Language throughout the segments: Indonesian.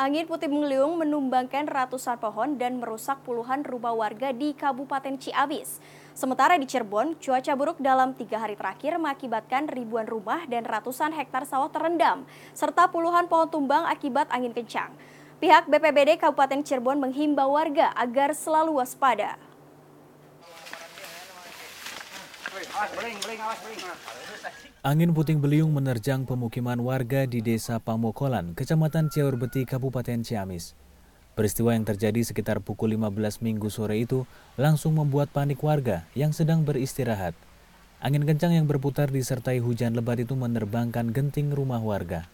Angin puting beliung menumbangkan ratusan pohon dan merusak puluhan rumah warga di Kabupaten Ciamis. Sementara di Cirebon, cuaca buruk dalam tiga hari terakhir mengakibatkan ribuan rumah dan ratusan hektar sawah terendam, serta puluhan pohon tumbang akibat angin kencang. Pihak BPBD Kabupaten Cirebon menghimbau warga agar selalu waspada. Angin puting beliung menerjang pemukiman warga di Desa Pamokolan, Kecamatan Ciaurbeti, Kabupaten Ciamis. Peristiwa yang terjadi sekitar pukul 15 minggu sore itu langsung membuat panik warga yang sedang beristirahat. Angin kencang yang berputar disertai hujan lebat itu menerbangkan genting rumah warga.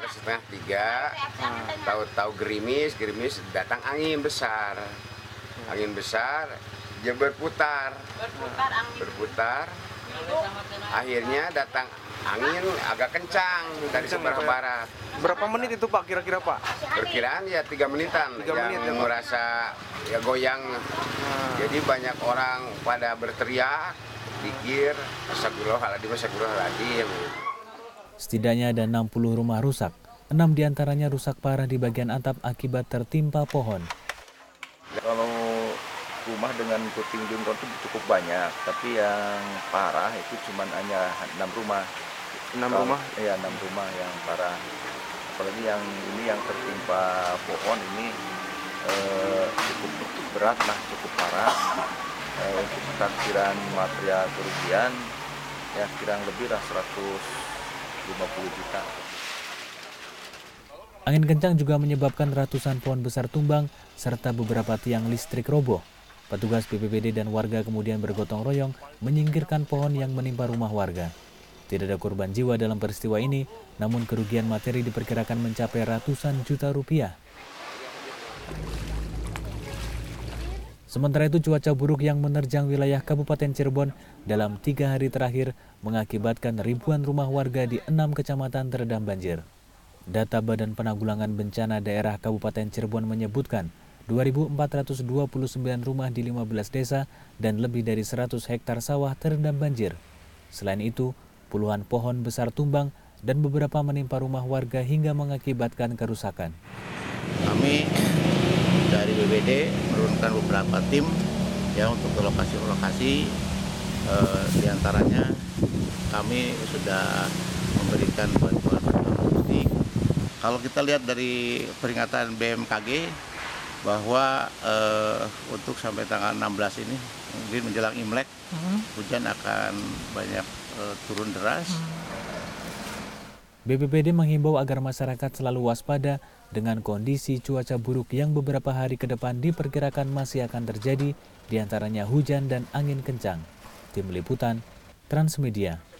setengah tiga, tahu-tahu gerimis, gerimis datang angin besar. Angin besar, dia berputar. Berputar angin. Berputar, akhirnya datang angin agak kencang dari sebelah ke barat. Berapa menit itu Pak kira-kira Pak? Perkiraan ya tiga menitan Tiga yang menit ya, merasa ya goyang. Jadi banyak orang pada berteriak, pikir, astagfirullahaladzim, astagfirullahaladzim. Setidaknya ada 60 rumah rusak. Enam di antaranya rusak parah di bagian atap akibat tertimpa pohon. Rumah dengan puting beliung itu cukup banyak, tapi yang parah itu cuma hanya enam rumah. Enam rumah? Iya enam rumah yang parah. Apalagi yang ini yang tertimpa pohon ini eh, cukup berat lah, cukup parah. Eh, untuk taksiran material kerugian ya kurang lebih lah 150 juta. Angin kencang juga menyebabkan ratusan pohon besar tumbang serta beberapa tiang listrik roboh. Petugas BPBD dan warga kemudian bergotong royong menyingkirkan pohon yang menimpa rumah warga. Tidak ada korban jiwa dalam peristiwa ini, namun kerugian materi diperkirakan mencapai ratusan juta rupiah. Sementara itu cuaca buruk yang menerjang wilayah Kabupaten Cirebon dalam tiga hari terakhir mengakibatkan ribuan rumah warga di enam kecamatan terendam banjir. Data Badan Penanggulangan Bencana Daerah Kabupaten Cirebon menyebutkan 2.429 rumah di 15 desa dan lebih dari 100 hektar sawah terendam banjir. Selain itu, puluhan pohon besar tumbang dan beberapa menimpa rumah warga hingga mengakibatkan kerusakan. kami dari BBD menurunkan beberapa tim ya untuk ke lokasi-lokasi eh, di antaranya kami sudah memberikan bantuan logistik. Kalau kita lihat dari peringatan BMKG bahwa eh, untuk sampai tanggal 16 ini mungkin menjelang Imlek hujan akan banyak eh, turun deras. BPBD menghimbau agar masyarakat selalu waspada dengan kondisi cuaca buruk yang beberapa hari ke depan diperkirakan masih akan terjadi, di antaranya hujan dan angin kencang. Tim Liputan, Transmedia.